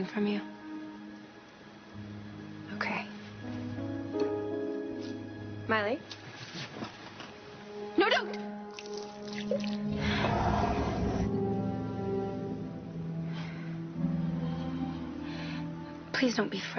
hiding from you? Okay. Miley? No, don't! Please don't be afraid.